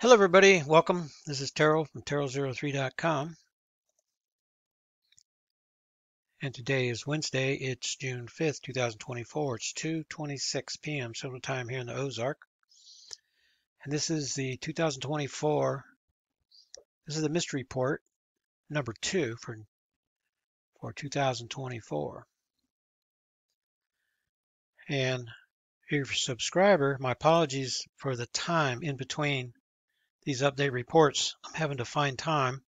Hello everybody, welcome. This is Terral from Terral03.com. And today is Wednesday, it's June 5th, 2024. It's 2.26 p.m. Central Time here in the Ozark. And this is the 2024, this is the mystery report number two for, for 2024. And if you're a subscriber, my apologies for the time in between these update reports. I'm having to find time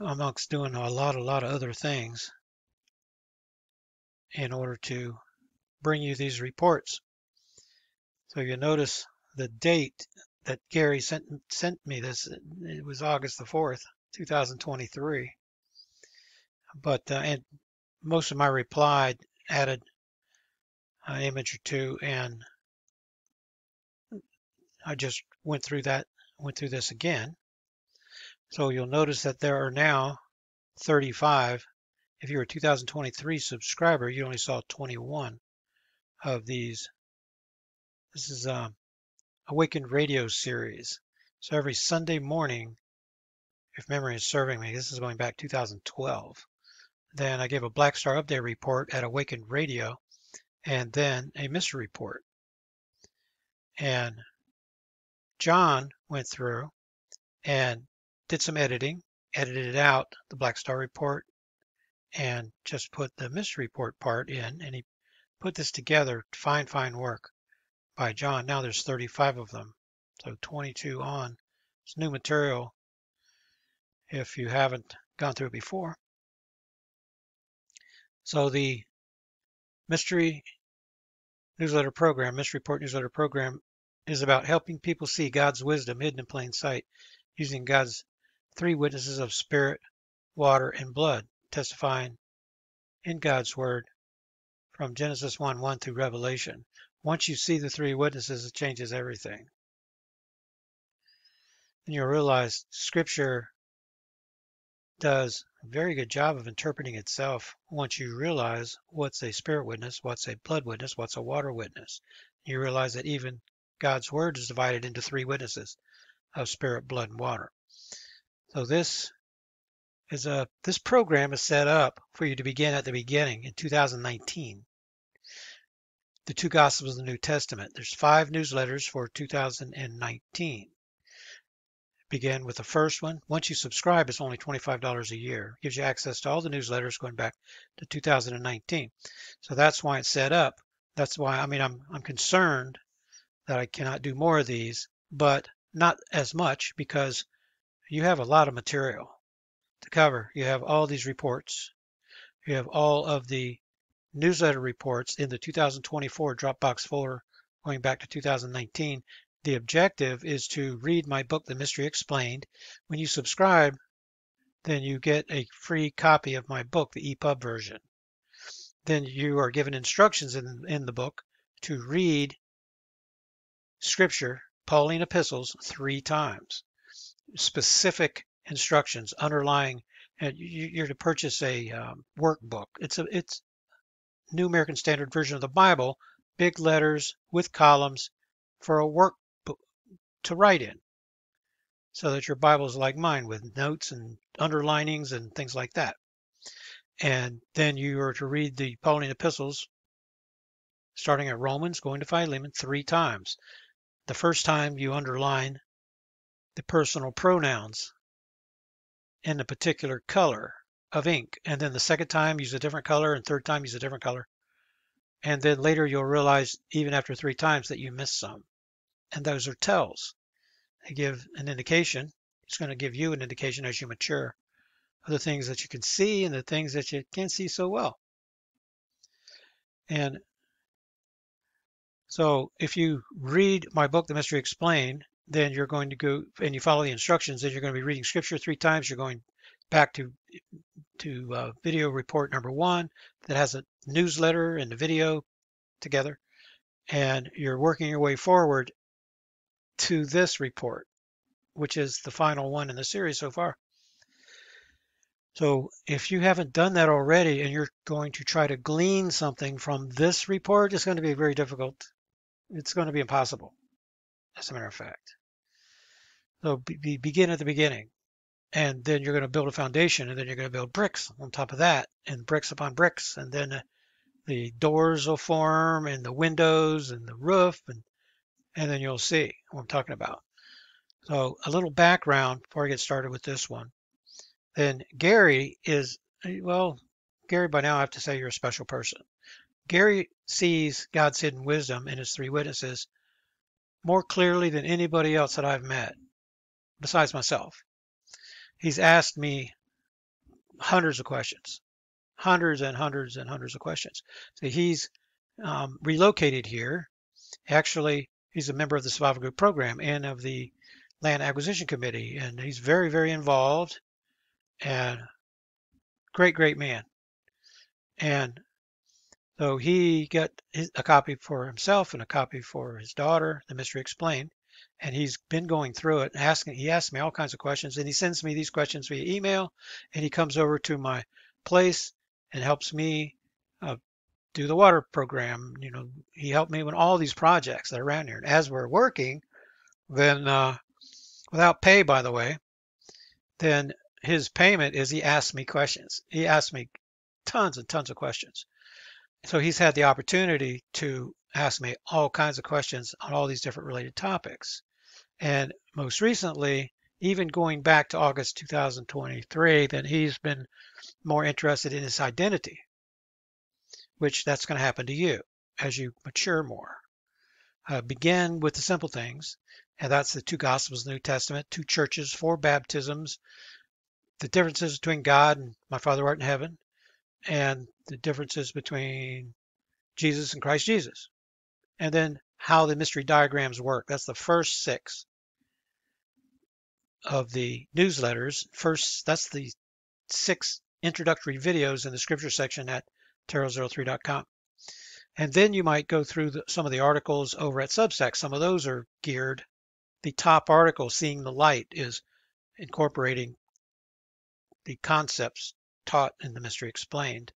amongst doing a lot, a lot of other things in order to bring you these reports. So you notice the date that Gary sent sent me this. It was August the 4th, 2023. But uh, and most of my reply added an image or two and I just went through that, went through this again. So you'll notice that there are now 35. If you're a 2023 subscriber, you only saw 21 of these. This is a um, Awakened Radio series. So every Sunday morning, if memory is serving me, this is going back 2012. Then I gave a Black Star Update report at Awakened Radio, and then a mystery report. And John went through and did some editing, edited out, the Black Star report, and just put the mystery report part in, and he put this together. Fine, fine work by John. Now there's 35 of them, so 22 on. It's new material if you haven't gone through it before. So the mystery newsletter program, mystery report newsletter program is about helping people see God's wisdom hidden in plain sight using God's three witnesses of spirit, water, and blood, testifying in God's word from Genesis 1 1 through Revelation. Once you see the three witnesses, it changes everything. And you'll realize Scripture does a very good job of interpreting itself once you realize what's a spirit witness, what's a blood witness, what's a water witness. You realize that even God's word is divided into three witnesses of spirit, blood, and water. So this is a this program is set up for you to begin at the beginning in 2019. The two Gospels of the New Testament. There's five newsletters for 2019. Begin with the first one. Once you subscribe, it's only $25 a year. It gives you access to all the newsletters going back to 2019. So that's why it's set up. That's why I mean I'm I'm concerned that I cannot do more of these, but not as much because you have a lot of material to cover. You have all these reports. You have all of the newsletter reports in the 2024 Dropbox folder going back to 2019. The objective is to read my book, The Mystery Explained. When you subscribe, then you get a free copy of my book, the EPUB version. Then you are given instructions in, in the book to read scripture, Pauline epistles, three times. Specific instructions underlying, and you're to purchase a um, workbook. It's a it's New American Standard Version of the Bible, big letters with columns for a workbook to write in, so that your Bible is like mine with notes and underlinings and things like that. And then you are to read the Pauline epistles, starting at Romans, going to Philemon, three times. The first time you underline the personal pronouns in a particular color of ink. And then the second time use a different color and third time use a different color. And then later you'll realize even after three times that you missed some. And those are tells. They give an indication. It's going to give you an indication as you mature of the things that you can see and the things that you can't see so well. And so if you read my book, The Mystery Explained, then you're going to go and you follow the instructions, then you're going to be reading scripture three times. You're going back to to uh, video report number one that has a newsletter and the video together, and you're working your way forward to this report, which is the final one in the series so far. So if you haven't done that already and you're going to try to glean something from this report, it's going to be very difficult it's going to be impossible, as a matter of fact. So be, begin at the beginning. And then you're going to build a foundation, and then you're going to build bricks on top of that, and bricks upon bricks. And then uh, the doors will form, and the windows, and the roof, and, and then you'll see what I'm talking about. So a little background before I get started with this one. Then Gary is, well, Gary, by now I have to say you're a special person. Gary sees God's hidden wisdom in his three witnesses more clearly than anybody else that I've met, besides myself. He's asked me hundreds of questions, hundreds and hundreds and hundreds of questions. So he's um, relocated here. Actually, he's a member of the Survival Group program and of the Land Acquisition Committee, and he's very, very involved and great, great man. And so he got his, a copy for himself and a copy for his daughter, The Mystery Explained. And he's been going through it, asking. He asks me all kinds of questions, and he sends me these questions via email. And he comes over to my place and helps me uh, do the water program. You know, he helped me with all these projects that are around here. And as we're working, then uh, without pay, by the way, then his payment is he asks me questions. He asks me tons and tons of questions. So he's had the opportunity to ask me all kinds of questions on all these different related topics. And most recently, even going back to August 2023, then he's been more interested in his identity, which that's going to happen to you as you mature more. Uh, begin with the simple things, and that's the two Gospels, the New Testament, two churches, four baptisms, the differences between God and my Father art in heaven, and the differences between Jesus and Christ Jesus. And then how the mystery diagrams work. That's the first six of the newsletters. First, that's the six introductory videos in the scripture section at terral03.com. And then you might go through the, some of the articles over at Substack. Some of those are geared. The top article, Seeing the Light, is incorporating the concepts taught in the mystery explained,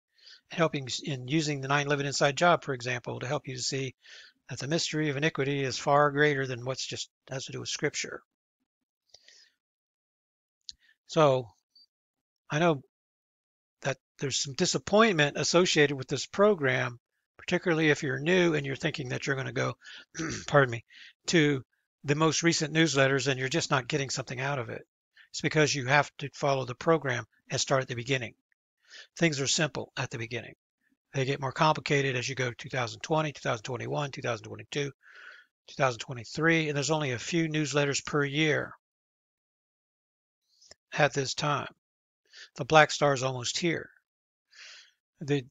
helping in using the nine living inside job, for example, to help you see that the mystery of iniquity is far greater than what's just has to do with scripture. So I know that there's some disappointment associated with this program, particularly if you're new and you're thinking that you're going to go, pardon me, to the most recent newsletters and you're just not getting something out of it. It's because you have to follow the program and start at the beginning. Things are simple at the beginning. They get more complicated as you go to 2020, 2021, 2022, 2023, and there's only a few newsletters per year at this time. The black star is almost here. The,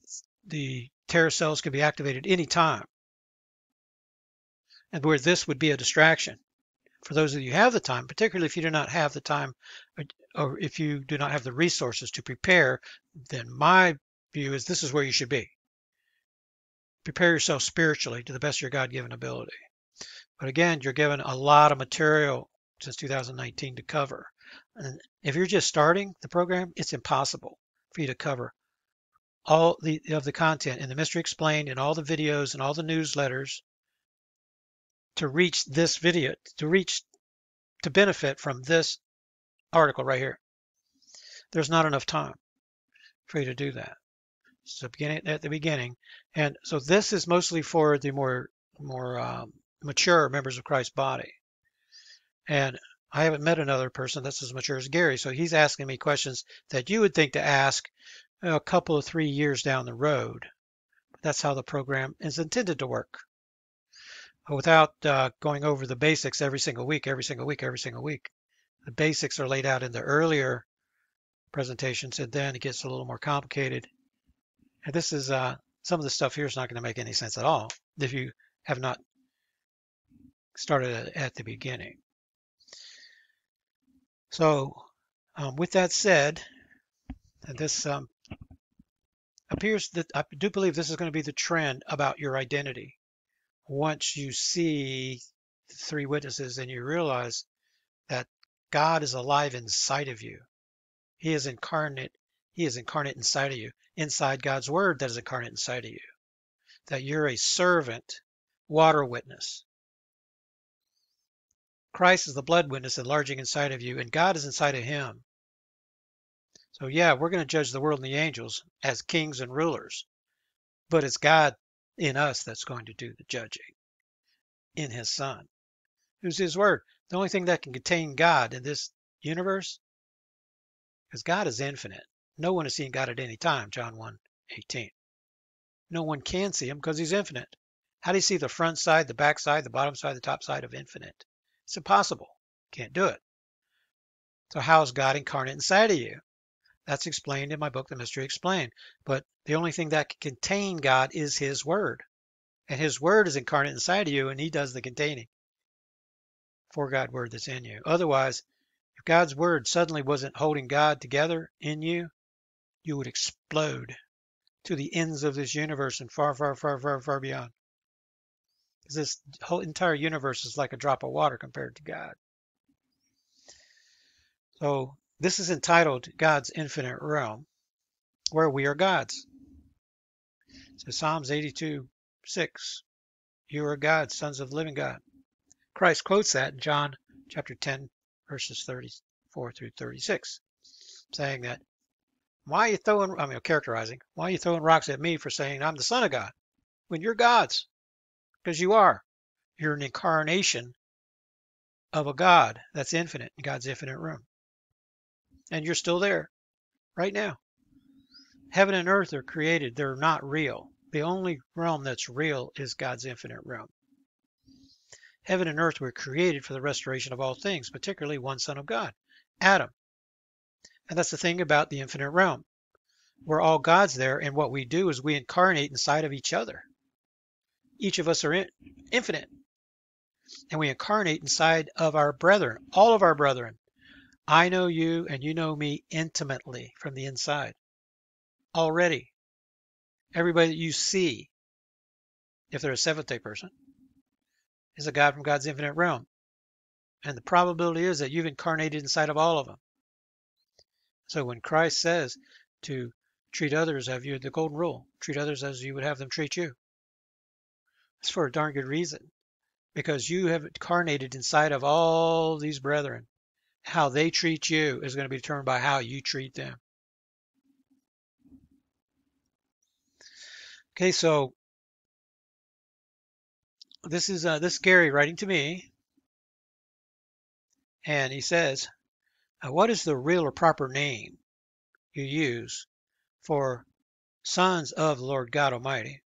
the terror cells can be activated any time. And where this would be a distraction, for those of you who have the time, particularly if you do not have the time uh, or if you do not have the resources to prepare, then my view is this is where you should be. Prepare yourself spiritually to the best of your God given ability. But again, you're given a lot of material since 2019 to cover. And if you're just starting the program, it's impossible for you to cover all the of the content in the mystery explained and all the videos and all the newsletters to reach this video, to reach, to benefit from this article right here. There's not enough time for you to do that. So beginning at the beginning, and so this is mostly for the more more um, mature members of Christ's body. And I haven't met another person that's as mature as Gary, so he's asking me questions that you would think to ask a couple of three years down the road. That's how the program is intended to work without uh, going over the basics every single week, every single week, every single week. The basics are laid out in the earlier presentations, and then it gets a little more complicated. And this is uh, some of the stuff here is not going to make any sense at all if you have not started at the beginning. So, um, with that said, this um, appears that I do believe this is going to be the trend about your identity once you see the three witnesses and you realize that God is alive inside of you. He is incarnate. He is incarnate inside of you, inside God's word that is incarnate inside of you. That you're a servant, water witness. Christ is the blood witness enlarging inside of you, and God is inside of him. So, yeah, we're going to judge the world and the angels as kings and rulers, but it's God in us that's going to do the judging in his Son, who's his word. The only thing that can contain God in this universe, because God is infinite. No one has seen God at any time, John 1 18. No one can see him because he's infinite. How do you see the front side, the back side, the bottom side, the top side of infinite? It's impossible. Can't do it. So how is God incarnate inside of you? That's explained in my book, The Mystery Explained. But the only thing that can contain God is His Word. And His Word is incarnate inside of you, and He does the containing for God Word that's in you. Otherwise, if God's Word suddenly wasn't holding God together in you, you would explode to the ends of this universe and far, far, far, far, far beyond. Because this whole entire universe is like a drop of water compared to God. So this is entitled God's Infinite Realm, where we are gods. So Psalms 82, 6. You are gods, sons of living God. Christ quotes that in John chapter 10, verses 34 through 36, saying that, why are you throwing, I mean, characterizing, why are you throwing rocks at me for saying I'm the son of God when you're gods? Because you are. You're an incarnation of a God that's infinite, in God's infinite room. And you're still there right now. Heaven and earth are created, they're not real. The only realm that's real is God's infinite realm. Heaven and earth were created for the restoration of all things, particularly one Son of God, Adam. And that's the thing about the infinite realm. We're all gods there, and what we do is we incarnate inside of each other. Each of us are in, infinite. And we incarnate inside of our brethren, all of our brethren. I know you and you know me intimately from the inside. Already. Everybody that you see, if they're a Seventh day person, is a God from God's infinite realm. And the probability is that you've incarnated inside of all of them. So when Christ says to treat others as you the golden rule, treat others as you would have them treat you. It's for a darn good reason. Because you have incarnated inside of all these brethren. How they treat you is going to be determined by how you treat them. Okay, so this is uh, this is Gary writing to me, and he says, "What is the real or proper name you use for sons of the Lord God Almighty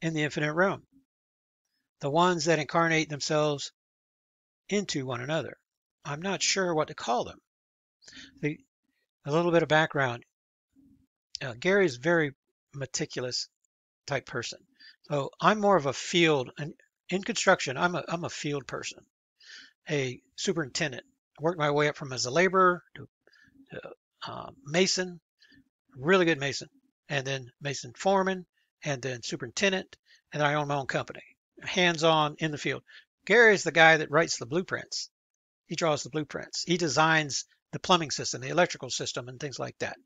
in the infinite realm? The ones that incarnate themselves into one another. I'm not sure what to call them. The, a little bit of background. Uh, Gary's very meticulous type person. So I'm more of a field, and in construction, I'm a, I'm a field person, a superintendent. I worked my way up from as a laborer to, to uh, mason, really good mason, and then mason foreman, and then superintendent, and then I own my own company, hands-on in the field. Gary is the guy that writes the blueprints. He draws the blueprints. He designs the plumbing system, the electrical system, and things like that.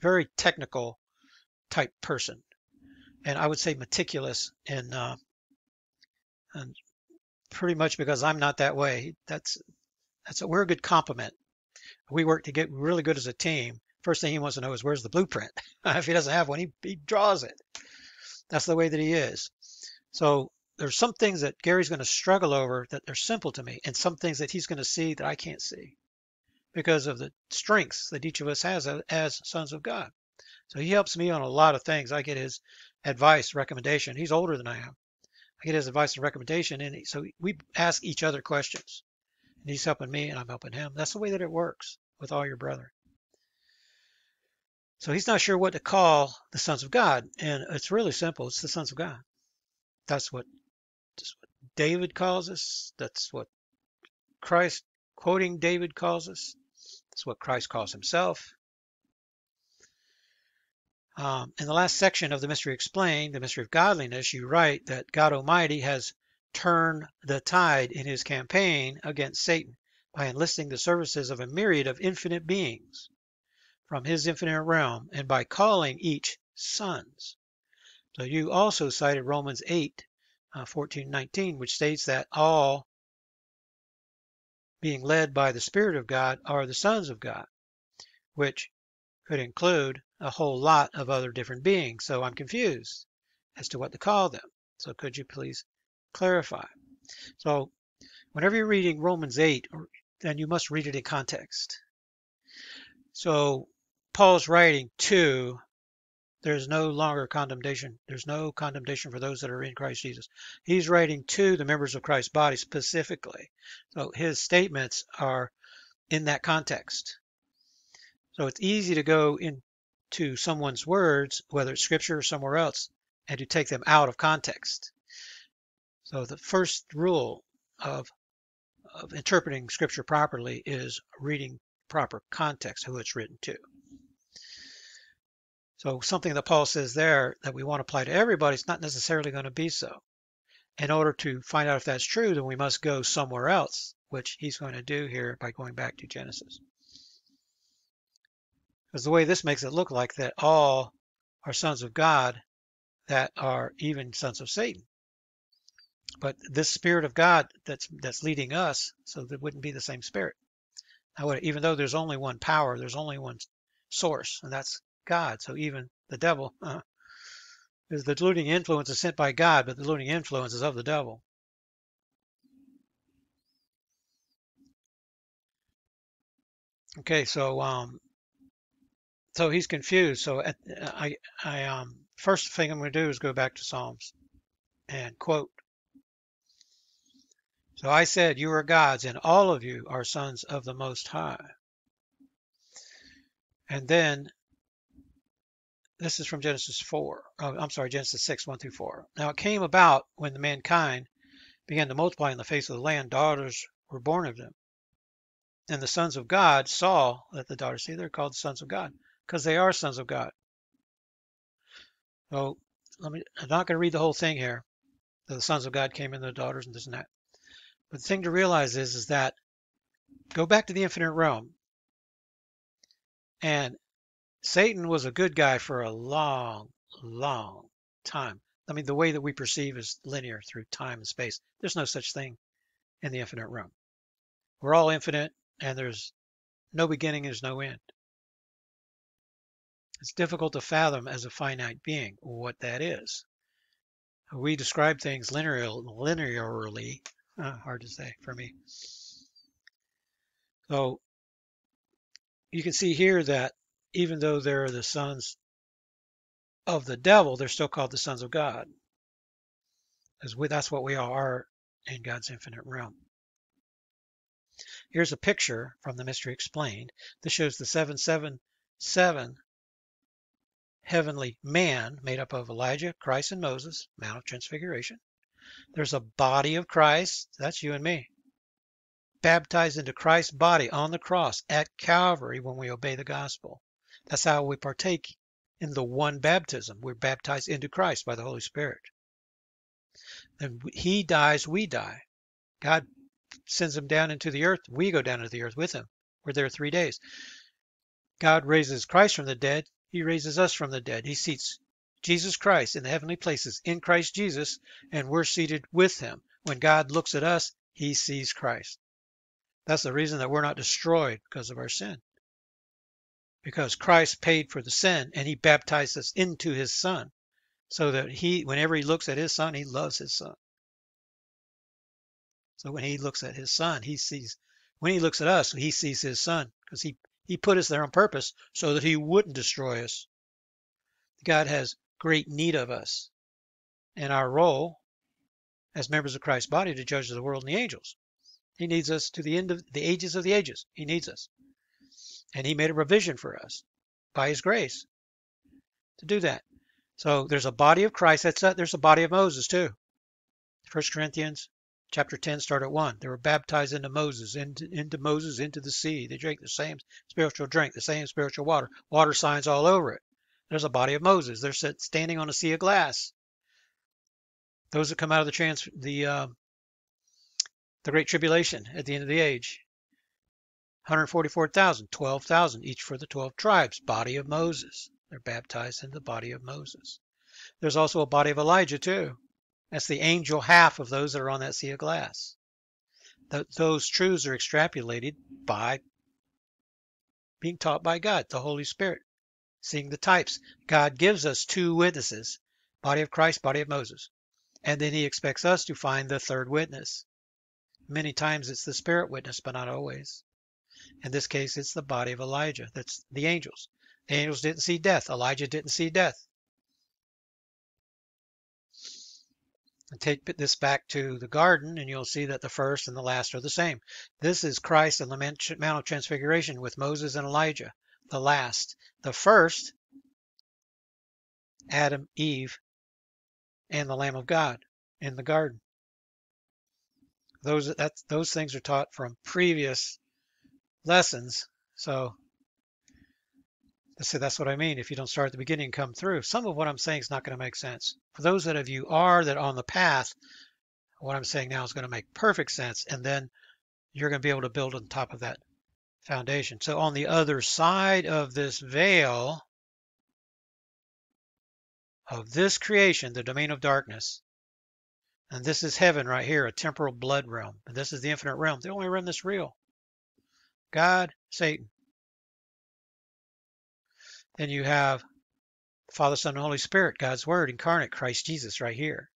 Very technical type person and I would say meticulous and uh, and pretty much because I'm not that way. That's that's a, we're a good complement. We work to get really good as a team. First thing he wants to know is where's the blueprint. if he doesn't have one, he, he draws it. That's the way that he is. So there's some things that Gary's going to struggle over that are simple to me, and some things that he's going to see that I can't see because of the strengths that each of us has as sons of God. So he helps me on a lot of things. I get his advice, recommendation. He's older than I am. I get his advice and recommendation, and so we ask each other questions. And he's helping me, and I'm helping him. That's the way that it works with all your brethren. So he's not sure what to call the sons of God, and it's really simple. It's the sons of God. That's what, that's what David calls us. That's what Christ, quoting David, calls us. That's what Christ calls himself. Um, in the last section of the Mystery Explained, the Mystery of Godliness, you write that God Almighty has turned the tide in his campaign against Satan by enlisting the services of a myriad of infinite beings from his infinite realm and by calling each sons. So you also cited Romans 8, uh, 14, 19, which states that all being led by the Spirit of God are the sons of God, which could include a whole lot of other different beings. So I'm confused as to what to call them. So could you please clarify? So whenever you're reading Romans 8, then you must read it in context. So Paul's writing to there's no longer condemnation. There's no condemnation for those that are in Christ Jesus. He's writing to the members of Christ's body specifically. So his statements are in that context. So it's easy to go into someone's words, whether it's scripture or somewhere else, and to take them out of context. So the first rule of, of interpreting scripture properly is reading proper context, who it's written to. So something that Paul says there that we want to apply to everybody is not necessarily going to be so. In order to find out if that's true, then we must go somewhere else, which he's going to do here by going back to Genesis. Because the way this makes it look like that all are sons of God that are even sons of Satan. But this spirit of God that's that's leading us, so that wouldn't be the same spirit. Now, even though there's only one power, there's only one source, and that's God. So even the devil uh, is the deluding influence is sent by God, but the deluding influence is of the devil. Okay, so um, so he's confused. So at, I, I um, first thing I'm going to do is go back to Psalms and quote. So I said, "You are gods, and all of you are sons of the Most High." And then this is from Genesis 4. Oh, I'm sorry, Genesis 6, 1 through 4. Now it came about when the mankind began to multiply in the face of the land, daughters were born of them. And the sons of God saw that the daughters, see, they're called sons of God because they are sons of God. So let me, I'm not going to read the whole thing here. The sons of God came in the daughters and this and that. But the thing to realize is, is that go back to the infinite realm and Satan was a good guy for a long, long time. I mean, the way that we perceive is linear through time and space. There's no such thing in the infinite realm. We're all infinite, and there's no beginning, there's no end. It's difficult to fathom as a finite being what that is. We describe things linear, linearly, uh, hard to say for me. So you can see here that even though they're the sons of the devil, they're still called the sons of God. As we, that's what we are in God's infinite realm. Here's a picture from the Mystery Explained. This shows the 777 heavenly man made up of Elijah, Christ, and Moses, Mount of Transfiguration. There's a body of Christ, that's you and me, baptized into Christ's body on the cross at Calvary when we obey the gospel. That's how we partake in the one baptism. We're baptized into Christ by the Holy Spirit. And he dies, we die. God sends him down into the earth. We go down into the earth with him. We're there three days. God raises Christ from the dead. He raises us from the dead. He seats Jesus Christ in the heavenly places in Christ Jesus, and we're seated with him. When God looks at us, he sees Christ. That's the reason that we're not destroyed because of our sin because Christ paid for the sin and he baptized us into his son so that he whenever he looks at his son he loves his son. So when he looks at his son he sees when he looks at us he sees his son because he he put us there on purpose so that he wouldn't destroy us. God has great need of us and our role as members of christ's body to judge the world and the angels. He needs us to the end of the ages of the ages. He needs us and he made a provision for us by his grace to do that. So there's a body of Christ. That's a, there's a body of Moses too. First Corinthians chapter 10 start at 1. They were baptized into Moses, into, into Moses, into the sea. They drank the same spiritual drink, the same spiritual water. Water signs all over it. There's a body of Moses. They're standing on a sea of glass. Those that come out of the trans, the uh, the great tribulation at the end of the age. 144,000, 12,000 each for the 12 tribes, body of Moses. They're baptized in the body of Moses. There's also a body of Elijah too. That's the angel half of those that are on that sea of glass. th- those truths are extrapolated by being taught by God, the Holy Spirit, seeing the types. God gives us two witnesses body of Christ, body of Moses. And then he expects us to find the third witness. Many times it's the spirit witness, but not always. In this case, it's the body of Elijah. That's the angels. The angels didn't see death. Elijah didn't see death. And take this back to the garden, and you'll see that the first and the last are the same. This is Christ and the Mount of Transfiguration with Moses and Elijah. The last. The first, Adam, Eve, and the Lamb of God in the garden. Those those things are taught from previous lessons. So let's see, that's what I mean. If you don't start at the beginning and come through, some of what I'm saying is not going to make sense. For those that of you are that on the path, what I'm saying now is going to make perfect sense, and then you're going to be able to build on top of that foundation. So on the other side of this veil, of this creation, the domain of darkness. And this is heaven right here, a temporal blood realm. And this is the infinite realm. The only realm that's real. God, Satan. Then you have Father, Son, and Holy Spirit, God's Word incarnate, Christ Jesus, right here.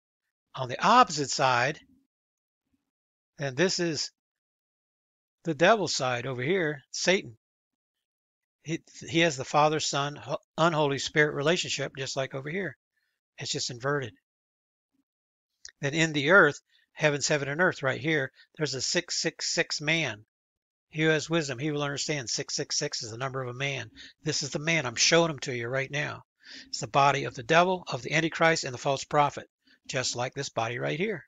On the opposite side, and this is the devil's side over here, Satan. He, he has the Father, Son, unholy Spirit relationship, just like over here. It's just inverted. Then in the earth, heavens, heaven, and earth, right here, there's a 666 man. He who has wisdom, he will understand. 666 is the number of a man. This is the man. I'm showing him to you right now. It's the body of the devil, of the Antichrist, and the false prophet, just like this body right here.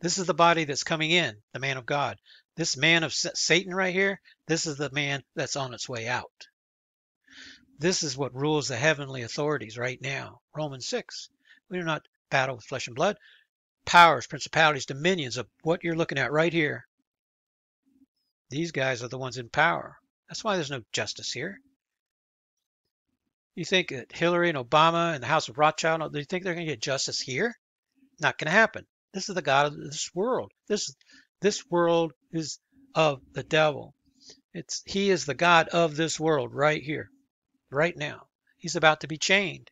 This is the body that's coming in, the man of God. This man of Satan right here, this is the man that's on its way out. This is what rules the heavenly authorities right now. Romans 6. We do not battle with flesh and blood. Powers, principalities, dominions of what you're looking at right here. These guys are the ones in power. That's why there's no justice here. You think that Hillary and Obama and the House of Rothschild, do you think they're going to get justice here? Not going to happen. This is the God of this world. This this world is of the devil. It's he is the God of this world right here right now. He's about to be chained.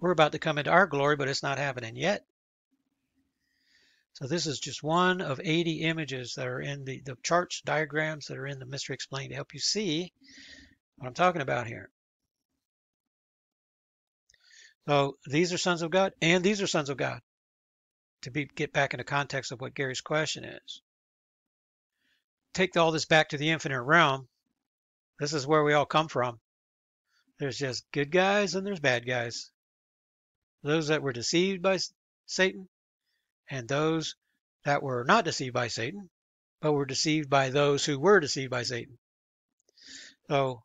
We're about to come into our glory, but it's not happening yet. So this is just one of 80 images that are in the, the charts, diagrams that are in the Mystery Explained to help you see what I'm talking about here. So these are sons of God, and these are sons of God. To be, get back into context of what Gary's question is. Take all this back to the infinite realm. This is where we all come from. There's just good guys and there's bad guys. Those that were deceived by Satan and those that were not deceived by Satan, but were deceived by those who were deceived by Satan. So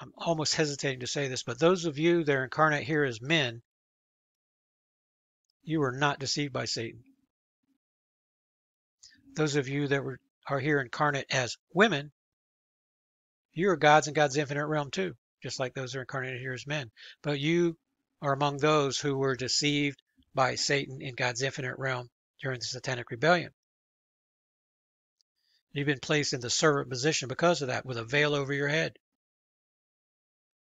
I'm almost hesitating to say this, but those of you that are incarnate here as men, you were not deceived by Satan. Those of you that were, are here incarnate as women, you are gods in God's infinite realm too, just like those are incarnated here as men. But you are among those who were deceived by Satan in God's infinite realm during the satanic rebellion. You've been placed in the servant position because of that, with a veil over your head.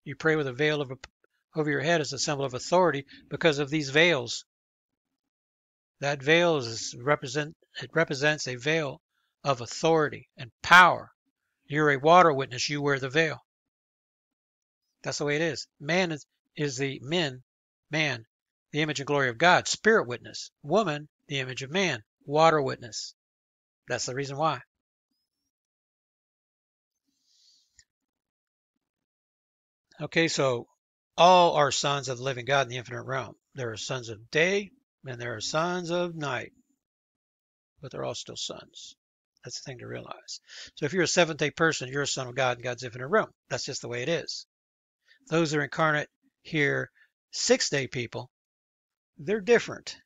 You pray with a veil over, over your head as a symbol of authority because of these veils. That veil is represent it represents a veil of authority and power you're a water witness, you wear the veil. That's the way it is. Man is, is the men, man, the image and glory of God, spirit witness. Woman, the image of man, water witness. That's the reason why. Okay, so all are sons of the living God in the infinite realm. There are sons of day and there are sons of night, but they're all still sons. That's the thing to realize. So if you're a seventh day person, you're a son of God in God's infinite realm. That's just the way it is. Those that are incarnate here, six day people, they're different.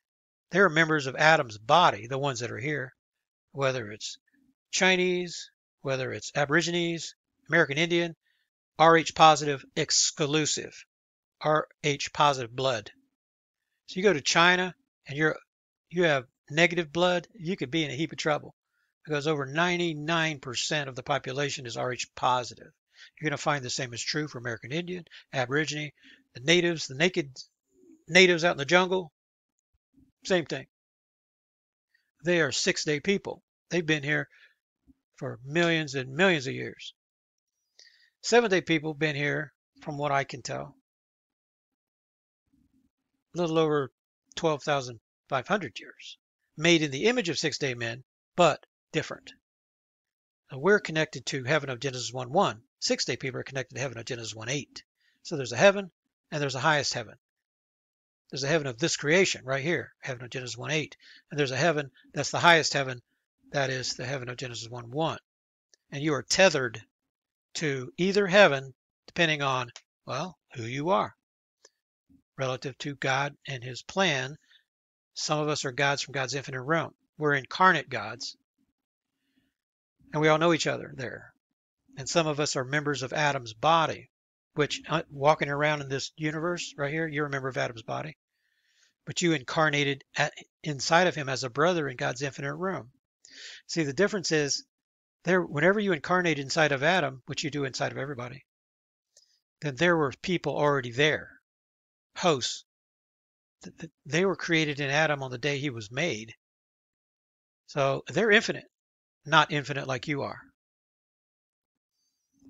They're members of Adam's body, the ones that are here, whether it's Chinese, whether it's Aborigines, American Indian, RH positive exclusive, RH positive blood. So you go to China and you're you have negative blood, you could be in a heap of trouble because over 99% of the population is Rh positive. You're going to find the same is true for American Indian, Aborigine, the natives, the naked natives out in the jungle. Same thing. They are six day people. They've been here for millions and millions of years. Seven day people been here, from what I can tell, a little over 12,500 years. Made in the image of six day men, but different. Now we're connected to heaven of Genesis 1 1. Six day people are connected to heaven of Genesis 1 8. So there's a heaven and there's a highest heaven. There's a heaven of this creation right here, heaven of Genesis 1 8. And there's a heaven that's the highest heaven, that is the heaven of Genesis 1 1. And you are tethered to either heaven depending on, well, who you are relative to God and his plan. Some of us are gods from God's infinite realm. We're incarnate gods. And we all know each other there. And some of us are members of Adam's body, which uh, walking around in this universe right here, you're a member of Adam's body. But you incarnated at, inside of him as a brother in God's infinite room. See, the difference is there whenever you incarnate inside of Adam, which you do inside of everybody, then there were people already there, hosts. They were created in Adam on the day he was made. So they're infinite, not infinite like you are.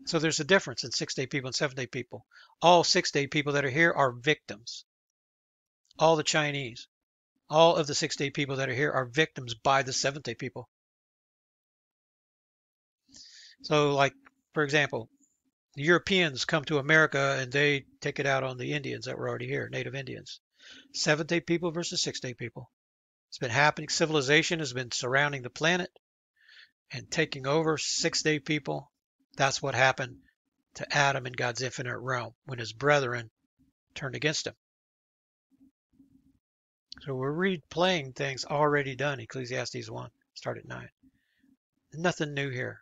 So there's a difference in six day people and seven day people. All six day people that are here are victims. All the Chinese, all of the six day people that are here are victims by the seventh day people. So, like, for example, the Europeans come to America and they take it out on the Indians that were already here, native Indians. Seventh day people versus six day people. It's been happening. Civilization has been surrounding the planet and taking over six day people that's what happened to Adam in God's infinite realm when his brethren turned against him. So we're replaying things already done. Ecclesiastes 1, start at 9. Nothing new here.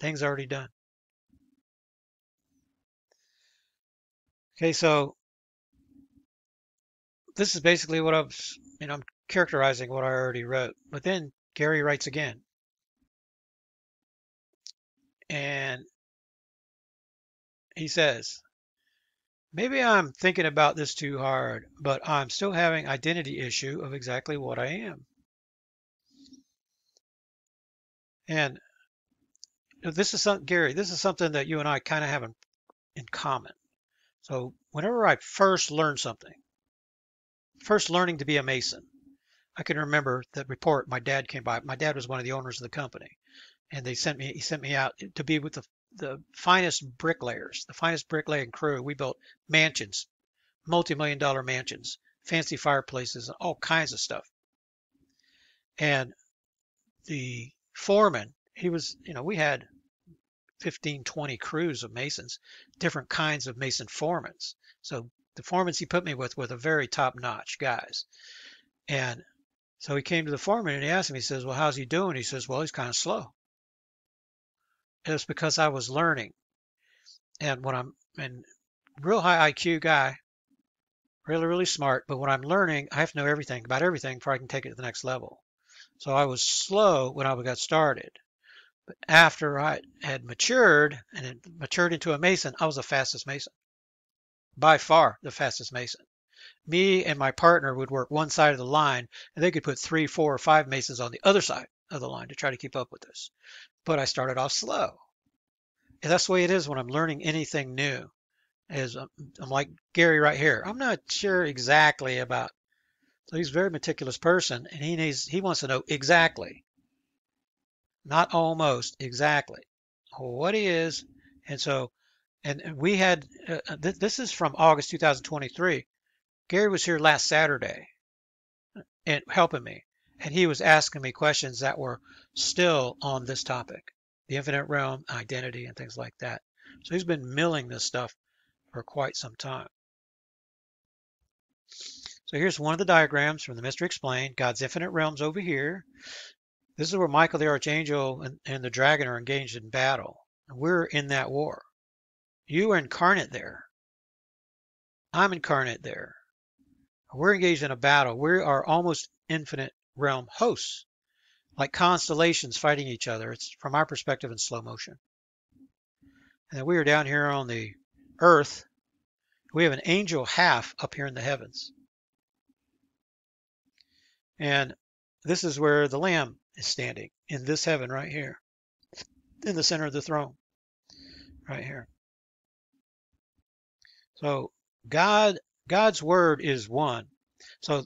Things already done. Okay, so this is basically what I'm, you know, I'm characterizing what I already wrote. But then Gary writes again. And he says, maybe I'm thinking about this too hard, but I'm still having identity issue of exactly what I am. And this is something, Gary, this is something that you and I kind of have in, in common. So whenever I first learned something, first learning to be a mason, I can remember that report my dad came by. My dad was one of the owners of the company, and they sent me. He sent me out to be with the the finest bricklayers, the finest bricklaying crew. We built mansions, multi-million dollar mansions, fancy fireplaces, and all kinds of stuff. And the foreman, he was, you know, we had 15, 20 crews of masons, different kinds of mason foremans. So the foremen he put me with were the very top notch guys. And so he came to the foreman and he asked him, he says, well, how's he doing? He says, well, he's kind of slow. It's because I was learning. And when I'm and real high IQ guy, really, really smart, but when I'm learning, I have to know everything about everything before I can take it to the next level. So I was slow when I got started. But after I had matured and had matured into a mason, I was the fastest mason. By far the fastest mason. Me and my partner would work one side of the line, and they could put three, four, or five masons on the other side of the line to try to keep up with us. But I started off slow. And that's the way it is when I'm learning anything new. Is I'm, um, I'm like Gary right here. I'm not sure exactly about. So he's a very meticulous person, and he needs he wants to know exactly, not almost exactly, what he is. And so, and we had uh, uh th- this is from August 2023. Gary was here last Saturday uh, and helping me and he was asking me questions that were still on this topic the infinite realm, identity, and things like that. So he's been milling this stuff for quite some time. So here's one of the diagrams from the Mystery Explained. God's infinite realms over here. This is where Michael the Archangel and, and the dragon are engaged in battle. We're in that war. You are incarnate there. I'm incarnate there. We're engaged in a battle. We are almost infinite realm hosts, like constellations fighting each other. It's from our perspective in slow motion. And we are down here on the earth. We have an angel half up here in the heavens. And this is where the Lamb is standing in this heaven right here, in the center of the throne, right here. So God, God's word is one. So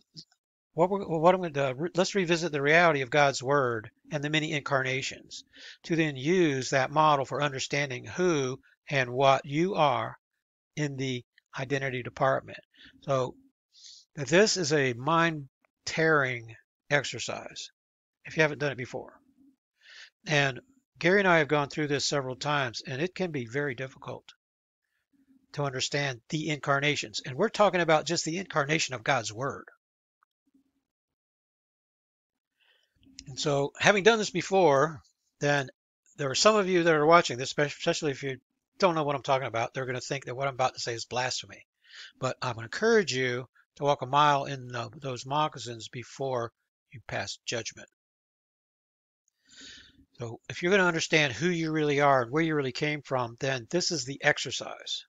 what, what I'm going to let's revisit the reality of God's word and the many incarnations to then use that model for understanding who and what you are in the identity department. So this is a mind tearing exercise if you haven't done it before. And Gary and I have gone through this several times, and it can be very difficult to understand the incarnations. And we're talking about just the incarnation of God's Word. And so, having done this before, then there are some of you that are watching this, especially if you don't know what I'm talking about, they're going to think that what I'm about to say is blasphemy. But I'm going to encourage you to walk a mile in the, those moccasins before you pass judgment. So if you're going to understand who you really are and where you really came from, then this is the exercise.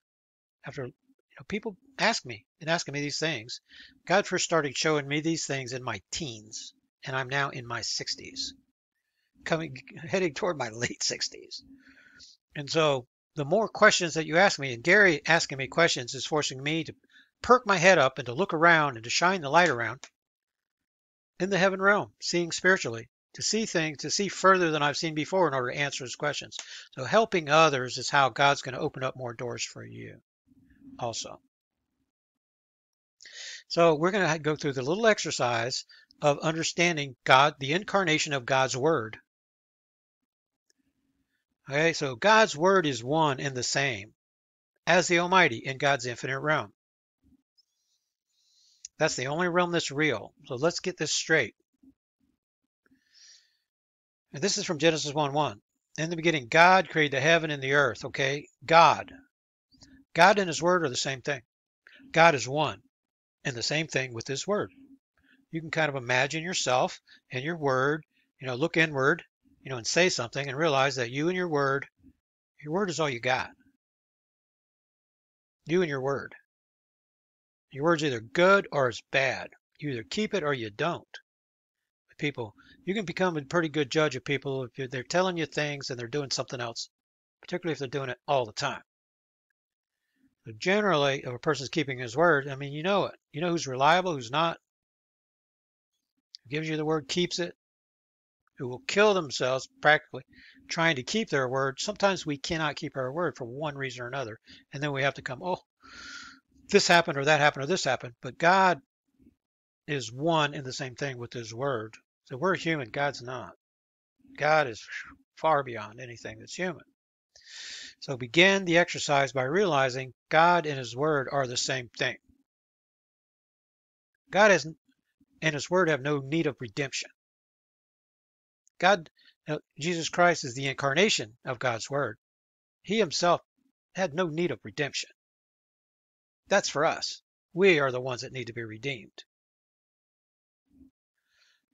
After you know, people ask me and asking me these things, God first started showing me these things in my teens, and I'm now in my 60s, coming heading toward my late 60s. And so the more questions that you ask me, and Gary asking me questions is forcing me to perk my head up and to look around and to shine the light around in the heaven realm, seeing spiritually, to see things, to see further than I've seen before in order to answer his questions. So helping others is how God's going to open up more doors for you also. So we're going to go through the little exercise of understanding God, the incarnation of God's Word. Okay, so God's Word is one and the same as the Almighty in God's infinite realm. That's the only realm that's real. So let's get this straight. And this is from Genesis 1 1. In the beginning, God created the heaven and the earth. Okay? God. God and His Word are the same thing. God is one. And the same thing with His Word. You can kind of imagine yourself and your Word, you know, look inward, you know, and say something and realize that you and your Word, your Word is all you got. You and your Word. Your word's either good or it's bad. You either keep it or you don't. People, you can become a pretty good judge of people if they're telling you things and they're doing something else, particularly if they're doing it all the time. But generally, if a person's keeping his word, I mean, you know it. You know who's reliable, who's not. Gives you the word, keeps it. Who will kill themselves practically trying to keep their word. Sometimes we cannot keep our word for one reason or another, and then we have to come, oh, this happened or that happened or this happened. But God is one and the same thing with His Word. So we're human, God's not. God is far beyond anything that's human. So begin the exercise by realizing God and His Word are the same thing. God has, and His Word have no need of redemption. God, uh, Jesus Christ is the incarnation of God's Word. He Himself had no need of redemption. That's for us. We are the ones that need to be redeemed.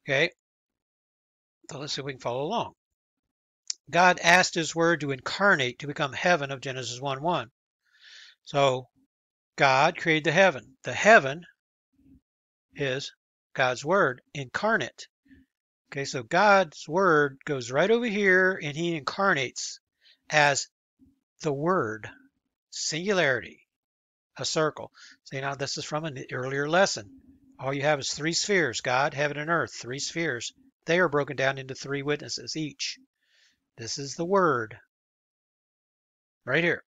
Okay, so let's see if we can follow along. God asked his word to incarnate to become heaven of Genesis 1 1. So God created the heaven. The heaven is God's word incarnate. Okay, so God's word goes right over here and he incarnates as the word, singularity a circle. See, now this is from an earlier lesson. All you have is three spheres God, heaven, and earth, three spheres. They are broken down into three witnesses each. This is the Word. Right here.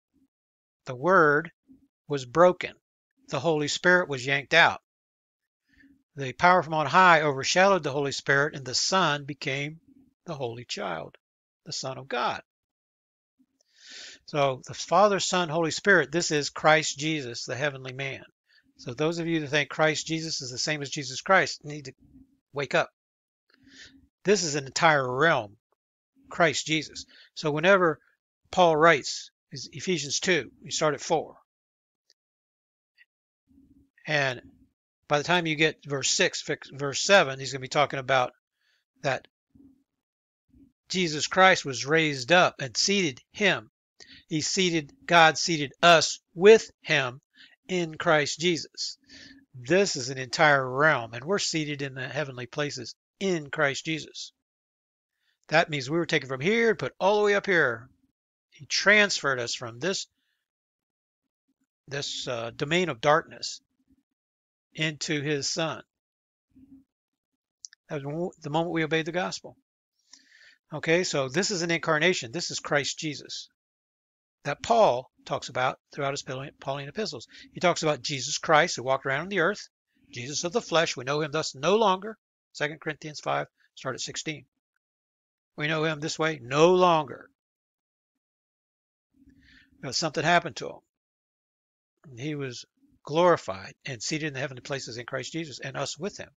The Word was broken. The Holy Spirit was yanked out. The power from on high overshadowed the Holy Spirit, and the Son became the Holy Child, the Son of God. So the Father, Son, Holy Spirit, this is Christ Jesus, the heavenly man. So those of you that think Christ Jesus is the same as Jesus Christ need to wake up. This is an entire realm, Christ Jesus. So whenever Paul writes Ephesians 2, we start at 4. And By the time you get verse 6, verse 7, he's going to be talking about that Jesus Christ was raised up and seated him. He seated, God seated us with him in Christ Jesus. This is an entire realm, and we're seated in the heavenly places in Christ Jesus. That means we were taken from here and put all the way up here. He transferred us from this this uh, domain of darkness into his son. That was the moment we obeyed the gospel. Okay, so this is an incarnation. This is Christ Jesus that Paul talks about throughout his Pauline epistles. He talks about Jesus Christ who walked around on the earth, Jesus of the flesh. We know him thus no longer. 2 Corinthians 5, start at 16. We know him this way no longer. Because something happened to him. He was glorified and seated in the heavenly places in Christ Jesus and us with him.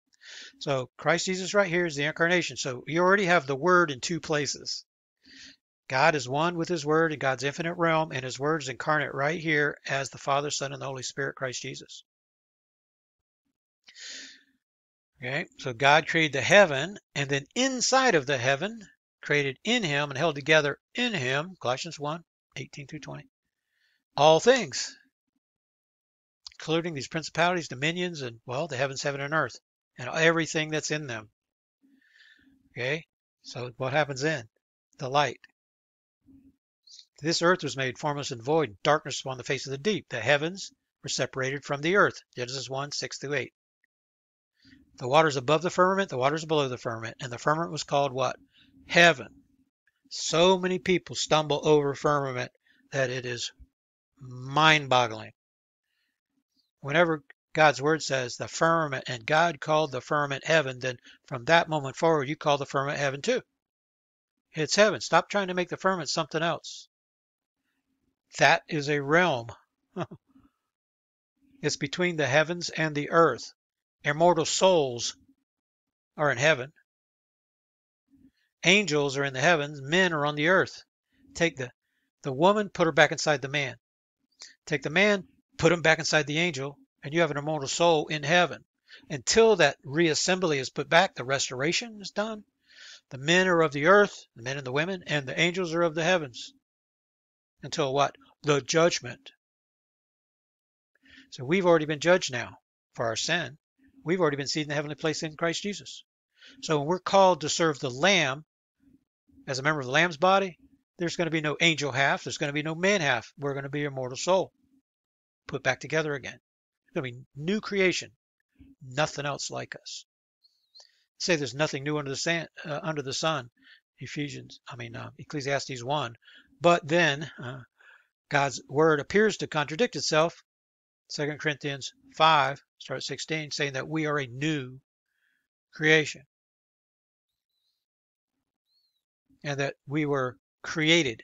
So Christ Jesus right here is the incarnation. So you already have the word in two places. God is one with his word in God's infinite realm, and his word is incarnate right here as the Father, Son, and the Holy Spirit, Christ Jesus. Okay, so God created the heaven, and then inside of the heaven, created in him and held together in him, Colossians 1, 18 through 20, all things, including these principalities, dominions, and, well, the heavens, heaven, and earth, and everything that's in them. Okay, so what happens then? The light. This earth was made formless and void, darkness upon the face of the deep. The heavens were separated from the earth. Genesis 1, 6 through 8. The waters above the firmament, the waters below the firmament. And the firmament was called what? Heaven. So many people stumble over firmament that it is mind boggling. Whenever God's word says the firmament, and God called the firmament heaven, then from that moment forward, you call the firmament heaven too. It's heaven. Stop trying to make the firmament something else. That is a realm. it's between the heavens and the earth. Immortal souls are in heaven. Angels are in the heavens. Men are on the earth. Take the, the woman, put her back inside the man. Take the man, put him back inside the angel, and you have an immortal soul in heaven. Until that reassembly is put back, the restoration is done. The men are of the earth, the men and the women, and the angels are of the heavens until what? The judgment. So we've already been judged now for our sin. We've already been seated in the heavenly place in Christ Jesus. So when we're called to serve the Lamb as a member of the Lamb's body, there's going to be no angel half. There's going to be no man half. We're going to be a mortal soul put back together again. It's going to be new creation. Nothing else like us. Say there's nothing new under the, sand, uh, under the sun. Ephesians, I mean uh, Ecclesiastes 1. But then uh, God's word appears to contradict itself. 2 Corinthians 5, start 16, saying that we are a new creation. And that we were created.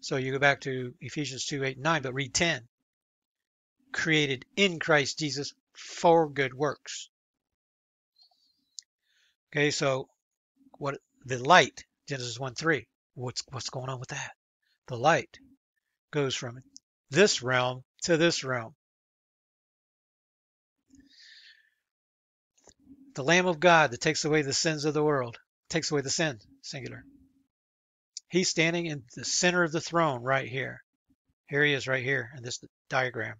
So you go back to Ephesians 2, 8, 9, but read 10. Created in Christ Jesus for good works. Okay, so what the light, Genesis 1, 3. What's what's going on with that? the light goes from this realm to this realm. The Lamb of God that takes away the sins of the world, takes away the sin, singular. He's standing in the center of the throne right here. Here he is right here in this diagram.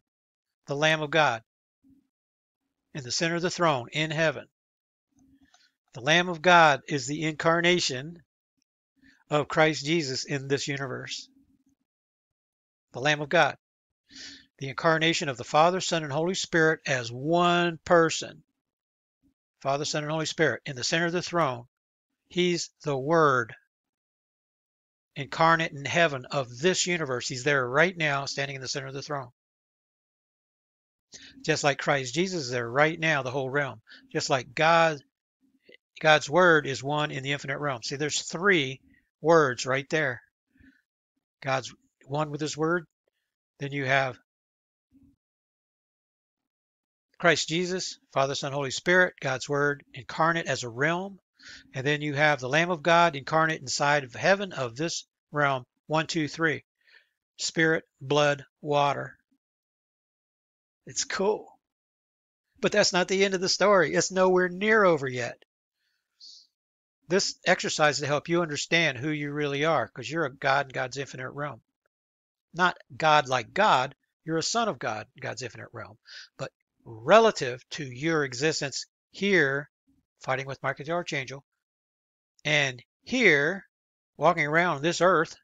The Lamb of God in the center of the throne in heaven. The Lamb of God is the incarnation of Christ Jesus in this universe the Lamb of God. The incarnation of the Father, Son, and Holy Spirit as one person. Father, Son, and Holy Spirit in the center of the throne. He's the Word incarnate in heaven of this universe. He's there right now, standing in the center of the throne. Just like Christ Jesus is there right now, the whole realm. Just like God, God's word is one in the infinite realm. See, there's three words right there. God's one with his word. Then you have Christ Jesus, Father, Son, Holy Spirit, God's word incarnate as a realm. And then you have the Lamb of God incarnate inside of heaven of this realm. One, two, three. Spirit, blood, water. It's cool. But that's not the end of the story. It's nowhere near over yet. This exercise to help you understand who you really are, because you're a God in God's infinite realm. Not God like God, you're a son of God in God's infinite realm. But relative to your existence here, fighting with Michael the Archangel, and here, walking around this earth,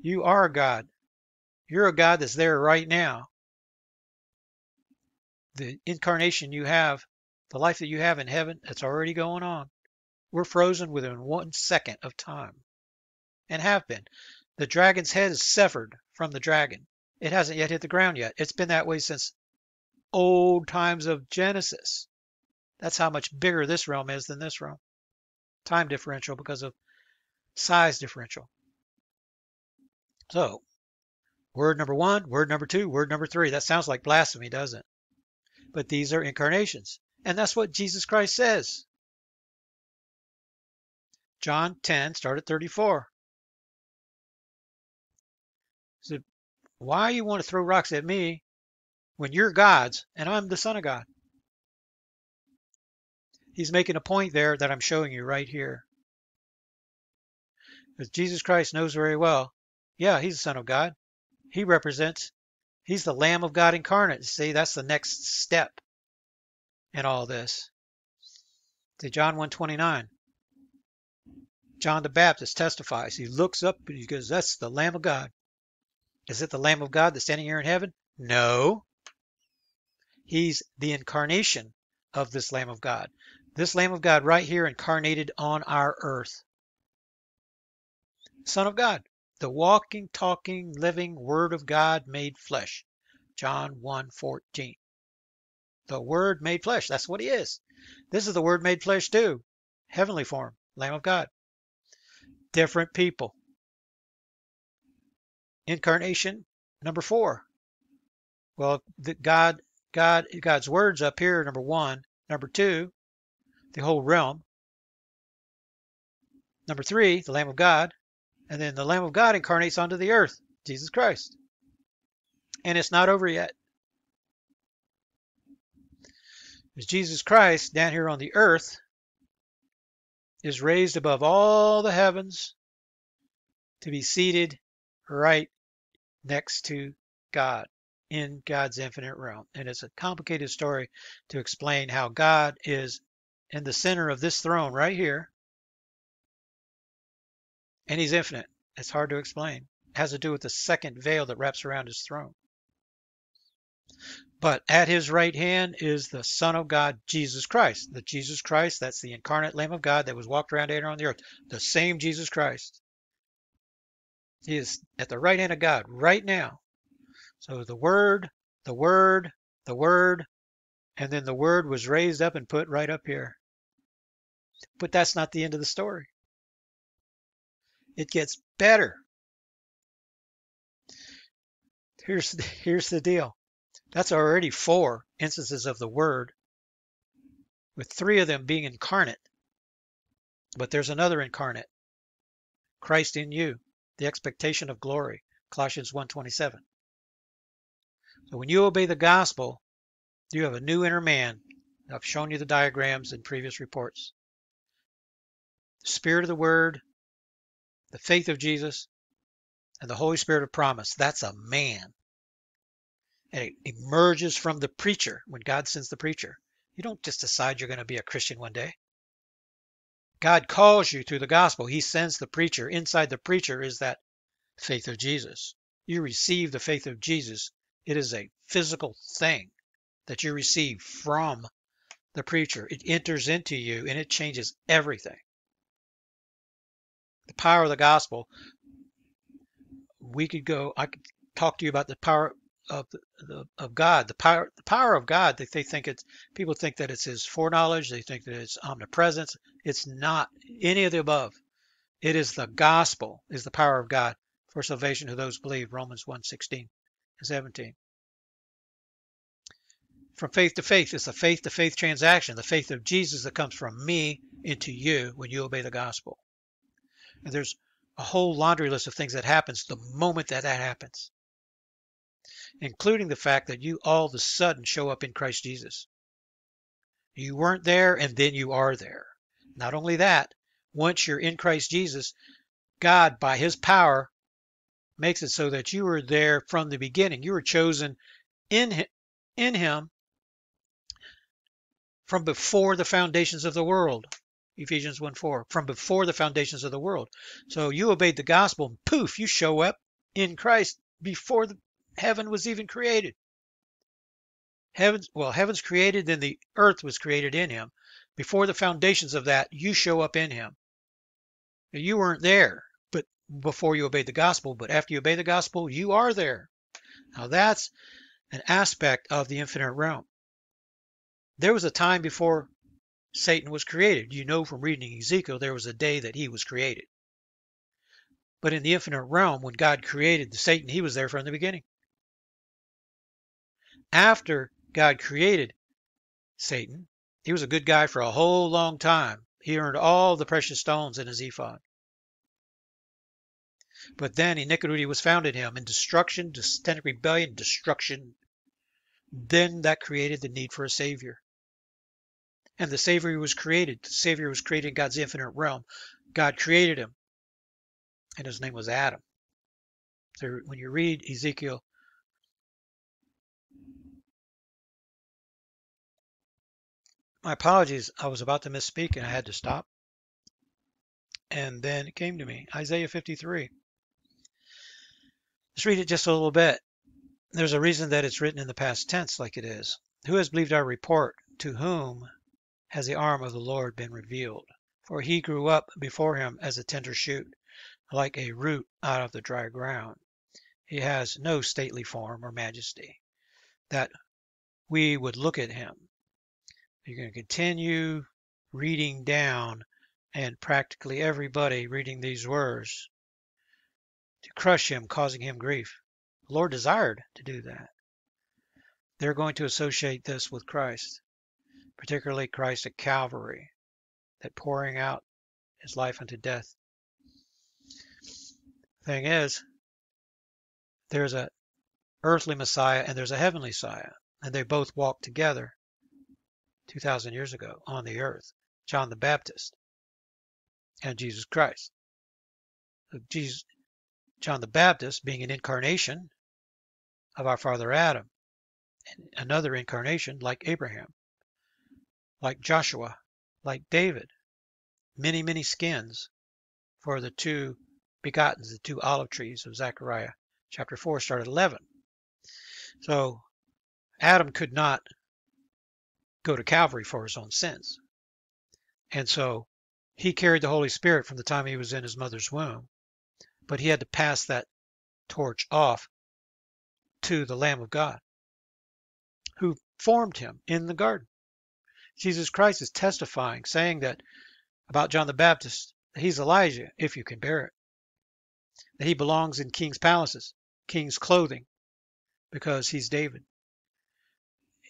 you are a God. You're a God that's there right now. The incarnation you have, the life that you have in heaven, it's already going on. We're frozen within one second of time and have been. The dragon's head is severed from the dragon. It hasn't yet hit the ground yet. It's been that way since old times of Genesis. That's how much bigger this realm is than this realm. Time differential because of size differential. So, word number one, word number two, word number three. That sounds like blasphemy, doesn't it? But these are incarnations. And that's what Jesus Christ says. John 10, start at 34. He said, why you want to throw rocks at me when you're God's and I'm the Son of God? He's making a point there that I'm showing you right here. Because Jesus Christ knows very well, yeah, he's the Son of God. He represents, he's the Lamb of God incarnate. See, that's the next step in all this. To John 129. John the Baptist testifies. He looks up and he goes, That's the Lamb of God. Is it the Lamb of God that's standing here in heaven? No. He's the incarnation of this Lamb of God. This Lamb of God right here incarnated on our earth. Son of God, the walking, talking, living Word of God made flesh. John 1:14. The Word made flesh. That's what he is. This is the Word made flesh too. Heavenly form, Lamb of God different people. Incarnation number four. Well, the God, God, God's words up here. Number one. Number two, the whole realm. Number three, the Lamb of God, and then the Lamb of God incarnates onto the earth, Jesus Christ. And it's not over yet. It's Jesus Christ down here on the earth is raised above all the heavens to be seated right next to God in God's infinite realm. And it's a complicated story to explain how God is in the center of this throne right here. And he's infinite. It's hard to explain. It has to do with the second veil that wraps around his throne. But at his right hand is the Son of God, Jesus Christ. The Jesus Christ, that's the incarnate Lamb of God that was walked around here on the earth. The same Jesus Christ. He is at the right hand of God right now. So the Word, the Word, the Word, and then the Word was raised up and put right up here. But that's not the end of the story. It gets better. Here's, here's the deal. That's already four instances of the word, with three of them being incarnate. But there's another incarnate, Christ in you, the expectation of glory, Colossians 1:27. So when you obey the gospel, you have a new inner man. I've shown you the diagrams in previous reports. The Spirit of the Word, the faith of Jesus, and the Holy Spirit of promise. That's a man and it emerges from the preacher when God sends the preacher. You don't just decide you're going to be a Christian one day. God calls you through the gospel. He sends the preacher. Inside the preacher is that faith of Jesus. You receive the faith of Jesus. It is a physical thing that you receive from the preacher. It enters into you and it changes everything. The power of the gospel. We could go, I could talk to you about the power of the, of God, the power the power of God. They, they think it's people think that it's His foreknowledge. They think that it's omnipresence. It's not any of the above. It is the gospel is the power of God for salvation to those who believe. Romans 1, 16 and 17. From faith to faith, is a faith to faith transaction, the faith of Jesus that comes from me into you when you obey the gospel. And there's a whole laundry list of things that happens the moment that that happens including the fact that you all of a sudden show up in Christ Jesus. You weren't there and then you are there. Not only that, once you're in Christ Jesus, God, by his power, makes it so that you were there from the beginning. You were chosen in, in him from before the foundations of the world. Ephesians 1 4, from before the foundations of the world. So you obeyed the gospel, and poof, you show up in Christ before the heaven was even created. Heavens, well, heaven's created, then the earth was created in him. Before the foundations of that, you show up in him. You weren't there, but before you obeyed the gospel, but after you obey the gospel, you are there. Now that's an aspect of the infinite realm. There was a time before Satan was created. You know from reading Ezekiel, there was a day that he was created. But in the infinite realm, when God created the Satan, he was there from the beginning. After God created Satan, he was a good guy for a whole long time. He earned all the precious stones in his ephod. But then iniquity was found in him, and destruction, systemic rebellion, destruction. Then that created the need for a Savior. And the Savior was created. The Savior was created in God's infinite realm. God created him, and his name was Adam. So when you read Ezekiel My apologies. I was about to misspeak and I had to stop. And then it came to me Isaiah 53. Let's read it just a little bit. There's a reason that it's written in the past tense like it is. Who has believed our report? To whom has the arm of the Lord been revealed? For he grew up before him as a tender shoot, like a root out of the dry ground. He has no stately form or majesty, that we would look at him you're going to continue reading down and practically everybody reading these words to crush him, causing him grief. The Lord desired to do that. They're going to associate this with Christ, particularly Christ at Calvary, that pouring out his life unto death. Thing is, there's a earthly Messiah and there's a heavenly Messiah, and they both walked together. 2,000 years ago on the earth, John the Baptist and Jesus Christ. Jesus, John the Baptist being an incarnation of our father Adam, and another incarnation like Abraham, like Joshua, like David, many, many skins for the two begotten, the two olive trees of Zechariah chapter 4, start at 11. So Adam could not go to Calvary for his own sins. And so he carried the Holy Spirit from the time he was in his mother's womb, but he had to pass that torch off to the Lamb of God who formed him in the garden. Jesus Christ is testifying, saying that about John the Baptist, he's Elijah, if you can bear it, that he belongs in king's palaces, king's clothing, because he's David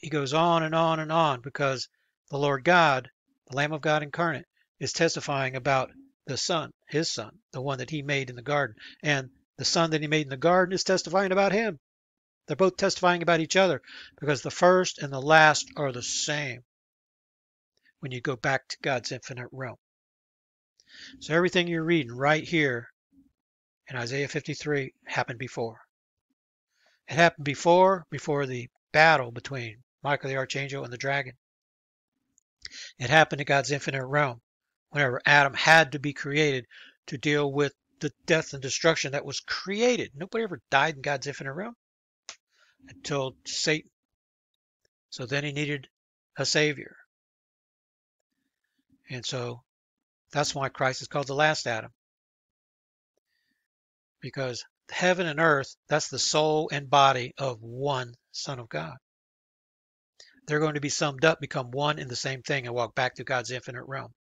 he goes on and on and on because the Lord God, the Lamb of God incarnate, is testifying about the Son, his Son, the one that he made in the garden. And the Son that he made in the garden is testifying about him. They're both testifying about each other because the first and the last are the same when you go back to God's infinite realm. So everything you're reading right here in Isaiah 53 happened before. It happened before, before the battle between Michael the Archangel, and the dragon. It happened in God's infinite realm whenever Adam had to be created to deal with the death and destruction that was created. Nobody ever died in God's infinite realm until Satan. So then he needed a savior. And so that's why Christ is called the last Adam. Because heaven and earth, that's the soul and body of one Son of God they're going to be summed up, become one in the same thing, and walk back to God's infinite realm.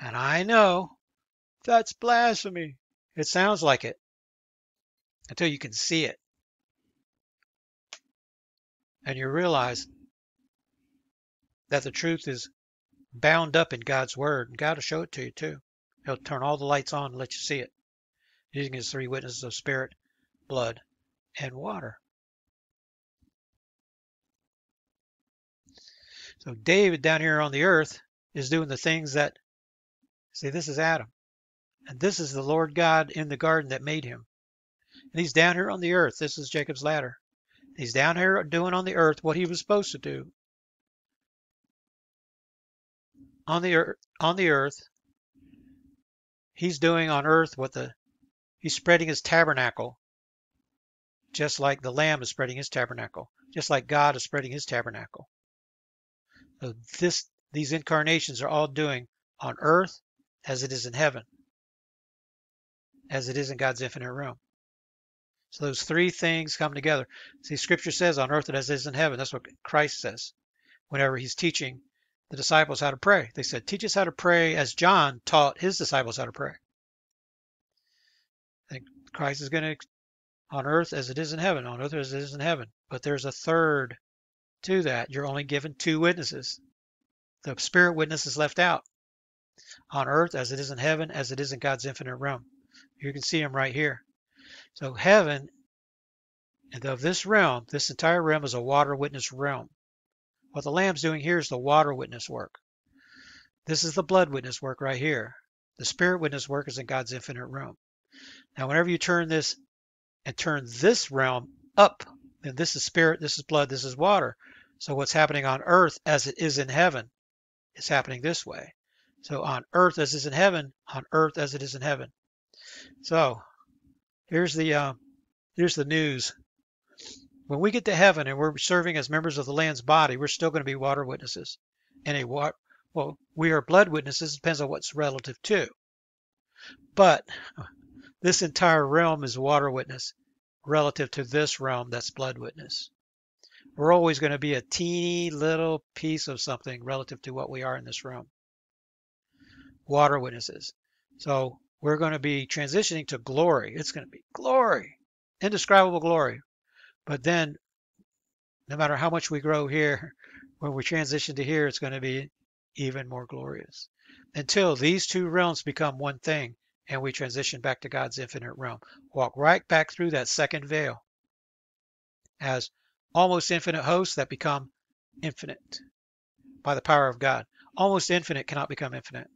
And I know that's blasphemy. It sounds like it until you can see it. And you realize that the truth is bound up in God's word, and God will show it to you too. He'll turn all the lights on and let you see it, using his three witnesses of spirit, blood, and water. So David down here on the earth is doing the things that, see, this is Adam. And this is the Lord God in the garden that made him. And he's down here on the earth. This is Jacob's ladder. He's down here doing on the earth what he was supposed to do. On the earth, on the earth, he's doing on earth what the he's spreading his tabernacle just like the lamb is spreading his tabernacle, just like God is spreading his tabernacle. So this these incarnations are all doing on earth as it is in heaven, as it is in God's infinite realm. So those three things come together. See, Scripture says on earth as it is in heaven. That's what Christ says whenever he's teaching the disciples how to pray. They said, Teach us how to pray as John taught his disciples how to pray. I think Christ is going to, on earth as it is in heaven, on earth as it is in heaven. But there's a third to that. You're only given two witnesses. The spirit witness is left out. On earth as it is in heaven, as it is in God's infinite realm. You can see him right here. So heaven and of this realm, this entire realm is a water witness realm. What the Lamb's doing here is the water witness work. This is the blood witness work right here. The spirit witness work is in God's infinite realm. Now, whenever you turn this and turn this realm up, then this is spirit, this is blood, this is water. So what's happening on earth as it is in heaven is happening this way. So on earth as it is in heaven, on earth as it is in heaven. So Here's the uh, here's the news. When we get to heaven and we're serving as members of the land's body, we're still going to be water witnesses. And a what? Well, we are blood witnesses. Depends on what's relative to. But this entire realm is water witness relative to this realm that's blood witness. We're always going to be a teeny little piece of something relative to what we are in this realm. Water witnesses. So we're going to be transitioning to glory. It's going to be glory, indescribable glory. But then, no matter how much we grow here, when we transition to here, it's going to be even more glorious. Until these two realms become one thing and we transition back to God's infinite realm. Walk right back through that second veil as almost infinite hosts that become infinite by the power of God. Almost infinite cannot become infinite.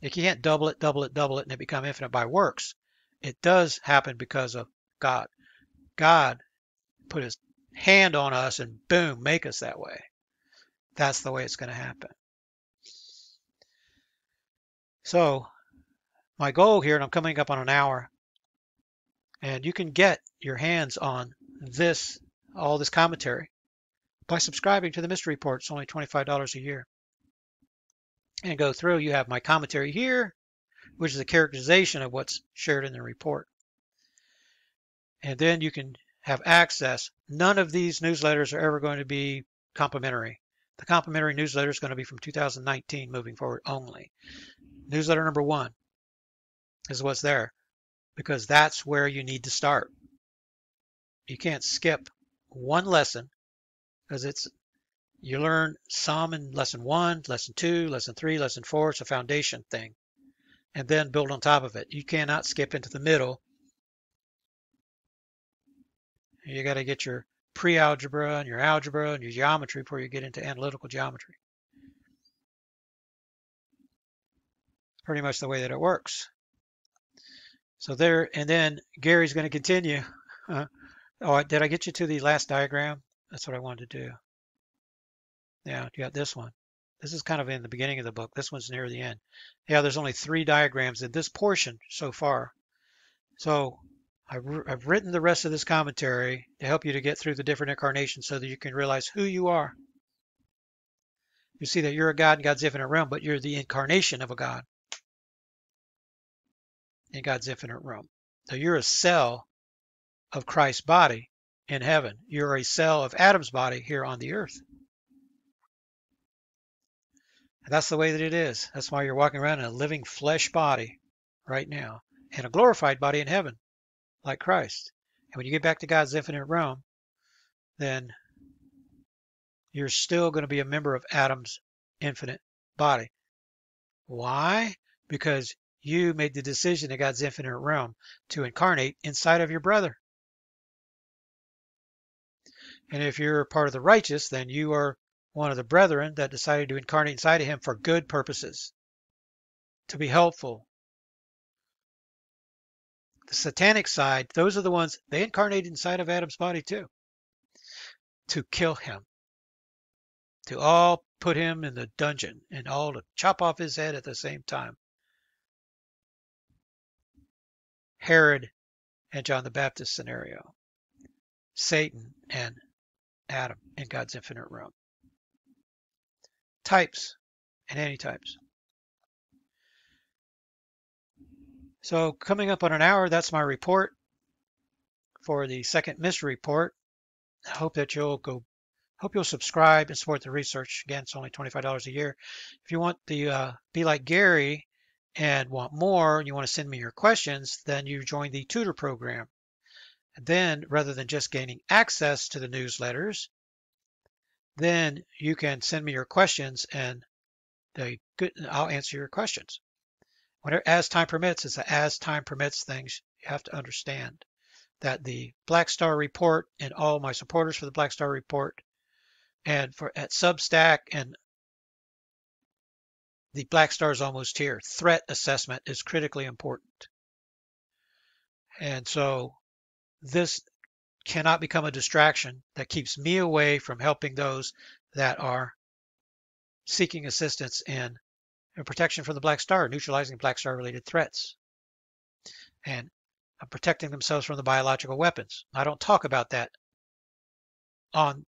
You can't double it, double it, double it, and it become infinite by works. It does happen because of God. God put his hand on us and boom, make us that way. That's the way it's going to happen. So, my goal here, and I'm coming up on an hour, and you can get your hands on this, all this commentary, by subscribing to the Mystery Report. It's only $25 a year and go through, you have my commentary here, which is a characterization of what's shared in the report. And then you can have access. None of these newsletters are ever going to be complimentary. The complimentary newsletter is going to be from 2019 moving forward only. Newsletter number one is what's there because that's where you need to start. You can't skip one lesson because it's you learn some in lesson one, lesson two, lesson three, lesson four. It's a foundation thing. And then build on top of it. You cannot skip into the middle. You got to get your pre-algebra and your algebra and your geometry before you get into analytical geometry. Pretty much the way that it works. So there, and then Gary's going to continue. Uh, oh, did I get you to the last diagram? That's what I wanted to do. Yeah, you got this one. This is kind of in the beginning of the book. This one's near the end. Yeah, there's only three diagrams in this portion so far. So I've, I've written the rest of this commentary to help you to get through the different incarnations so that you can realize who you are. You see that you're a God in God's infinite realm, but you're the incarnation of a God in God's infinite realm. So you're a cell of Christ's body in heaven. You're a cell of Adam's body here on the earth. That's the way that it is. That's why you're walking around in a living flesh body right now and a glorified body in heaven, like Christ. And when you get back to God's infinite realm, then you're still going to be a member of Adam's infinite body. Why? Because you made the decision in God's infinite realm to incarnate inside of your brother. And if you're part of the righteous, then you are one of the brethren that decided to incarnate inside of him for good purposes, to be helpful. The satanic side, those are the ones, they incarnated inside of Adam's body too, to kill him, to all put him in the dungeon and all to chop off his head at the same time. Herod and John the Baptist scenario. Satan and Adam in God's infinite realm. Types and antitypes. So coming up on an hour, that's my report for the second mystery report. I hope that you'll go, hope you'll subscribe and support the research. Again, it's only $25 a year. If you want the uh, Be Like Gary and want more, and you want to send me your questions, then you join the tutor program. And then, rather than just gaining access to the newsletters, then you can send me your questions and the good, I'll answer your questions. Whenever, as time permits, it's a as time permits things. You have to understand that the Black Star Report and all my supporters for the Black Star Report and for at Substack and the Black Star is almost here. Threat assessment is critically important. And so this cannot become a distraction that keeps me away from helping those that are seeking assistance in protection from the Black Star, neutralizing Black Star related threats, and protecting themselves from the biological weapons. I don't talk about that on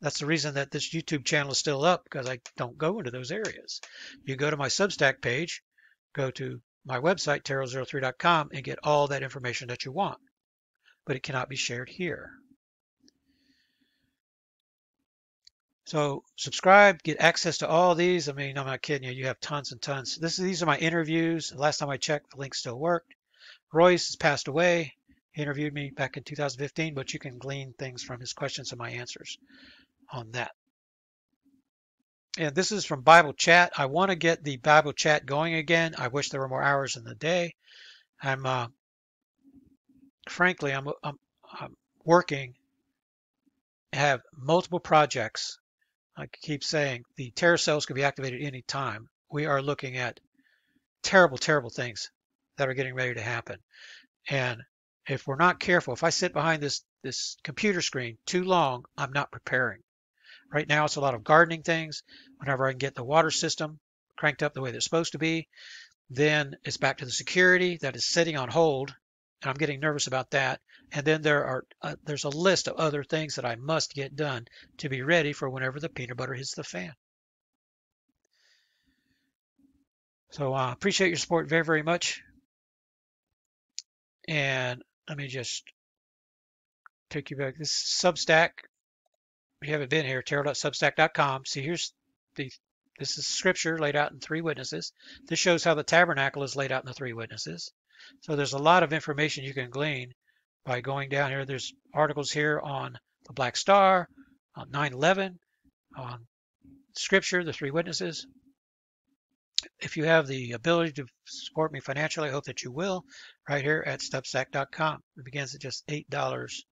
that's the reason that this YouTube channel is still up because I don't go into those areas. You go to my Substack page, go to my website, terral03.com, and get all that information that you want but it cannot be shared here. So subscribe, get access to all these. I mean, I'm not kidding you. You have tons and tons. This these are my interviews. Last time I checked, the link still worked. Royce has passed away. He interviewed me back in 2015, but you can glean things from his questions and my answers on that. And this is from Bible Chat. I want to get the Bible Chat going again. I wish there were more hours in the day. I'm uh, frankly, I'm, I'm, I'm working, have multiple projects. I keep saying the terror cells can be activated any time. We are looking at terrible, terrible things that are getting ready to happen. And if we're not careful, if I sit behind this, this computer screen too long, I'm not preparing. Right now, it's a lot of gardening things. Whenever I can get the water system cranked up the way they're supposed to be, then it's back to the security that is sitting on hold and I'm getting nervous about that. And then there are uh, there's a list of other things that I must get done to be ready for whenever the peanut butter hits the fan. So I uh, appreciate your support very, very much. And let me just take you back. This Substack. If you haven't been here, terral.substack.com. See, here's the this is scripture laid out in three witnesses. This shows how the tabernacle is laid out in the three witnesses. So there's a lot of information you can glean by going down here. There's articles here on the Black Star, on 9/11, on Scripture, the three witnesses. If you have the ability to support me financially, I hope that you will, right here at Substack.com. It begins at just $8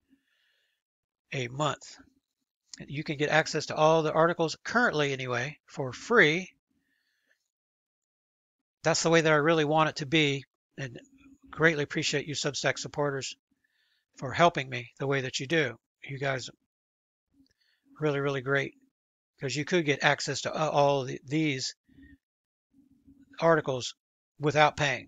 a month. You can get access to all the articles currently, anyway, for free. That's the way that I really want it to be. And greatly appreciate you Substack supporters for helping me the way that you do. You guys really, really great because you could get access to uh, all these articles without paying.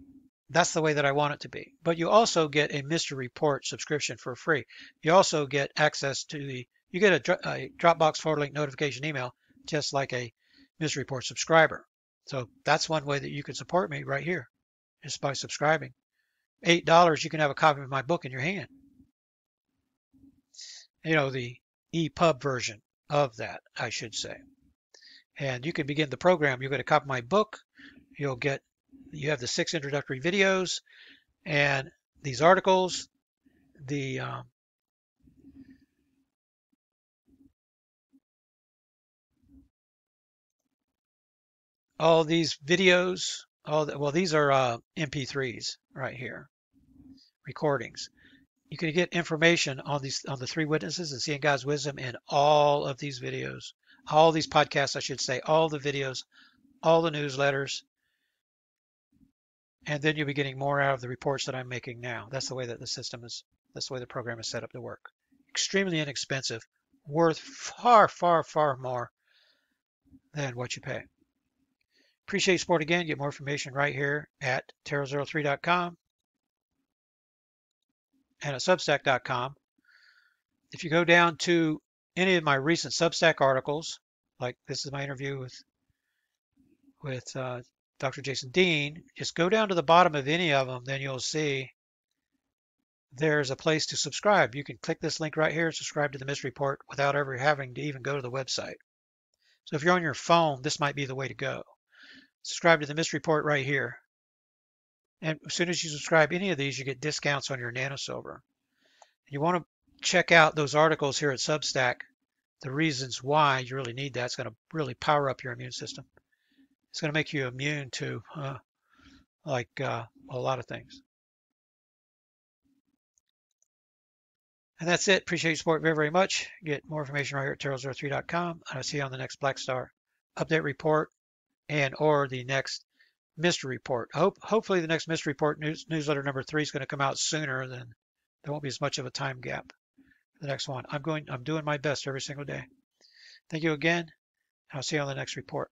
That's the way that I want it to be. But you also get a mystery report subscription for free. You also get access to the, you get a, a Dropbox forward link notification email just like a mystery report subscriber. So that's one way that you can support me right here is by subscribing eight dollars, you can have a copy of my book in your hand. You know, the EPUB version of that, I should say. And you can begin the program. You'll get a copy of my book. You'll get, you have the six introductory videos and these articles, the um, all these videos, all the, well, these are uh, MP3s right here recordings. You can get information on these on the three witnesses and seeing God's wisdom in all of these videos. all these podcasts, I should say, all the videos, all the newsletters, and then you'll be getting more out of the reports that I'm making now. That's the way that the system is, that's the way the program is set up to work. Extremely inexpensive, worth far, far, far more than what you pay. Appreciate support again. Get more information right here at terral03.com and at substack.com. If you go down to any of my recent Substack articles, like this is my interview with with uh, Dr. Jason Dean, just go down to the bottom of any of them, then you'll see there's a place to subscribe. You can click this link right here, and subscribe to the Mystery Report without ever having to even go to the website. So if you're on your phone, this might be the way to go. Subscribe to the Mystery Report right here. And as soon as you subscribe any of these, you get discounts on your nanosilver. You want to check out those articles here at Substack, the reasons why you really need that. It's going to really power up your immune system. It's going to make you immune to uh, like uh, a lot of things. And that's it. Appreciate your support very, very much. Get more information right here at terral03.com. I'll see you on the next Black Star update report and or the next mystery report. Hope hopefully the next mystery report news, newsletter number three is going to come out sooner than there won't be as much of a time gap the next one. I'm going I'm doing my best every single day. Thank you again. I'll see you on the next report.